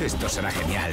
Esto será genial.